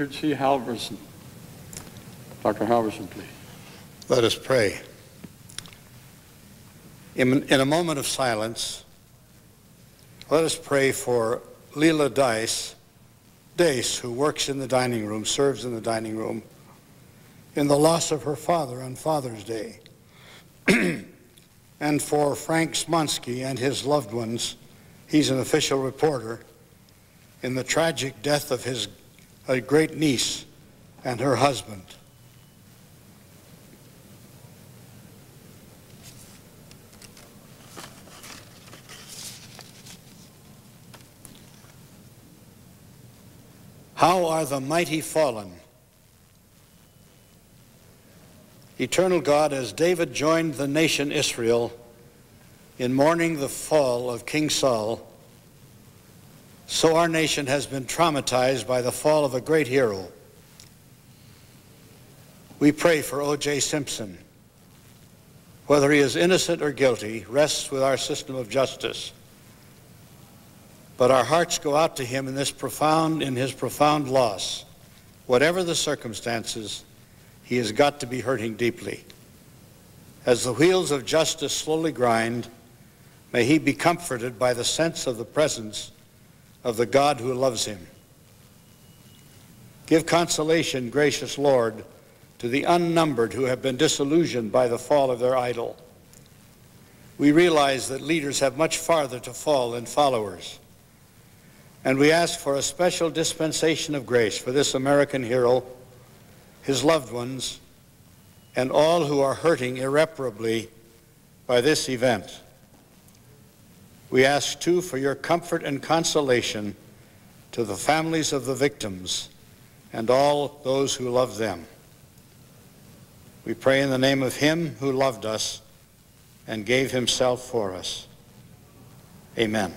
Richard C. Halverson. Dr. Halverson, please. Let us pray. In, in a moment of silence, let us pray for Leela Dice, Dace, who works in the dining room, serves in the dining room, in the loss of her father on Father's Day, and for Frank Smonsky and his loved ones, he's an official reporter, in the tragic death of his a great niece and her husband. How are the mighty fallen? Eternal God, as David joined the nation Israel in mourning the fall of King Saul, so our nation has been traumatized by the fall of a great hero. We pray for O.J. Simpson. Whether he is innocent or guilty rests with our system of justice. But our hearts go out to him in this profound, in his profound loss. Whatever the circumstances, he has got to be hurting deeply. As the wheels of justice slowly grind, may he be comforted by the sense of the presence of the God who loves him. Give consolation, gracious Lord, to the unnumbered who have been disillusioned by the fall of their idol. We realize that leaders have much farther to fall than followers. And we ask for a special dispensation of grace for this American hero, his loved ones, and all who are hurting irreparably by this event. We ask, too, for your comfort and consolation to the families of the victims and all those who love them. We pray in the name of him who loved us and gave himself for us. Amen.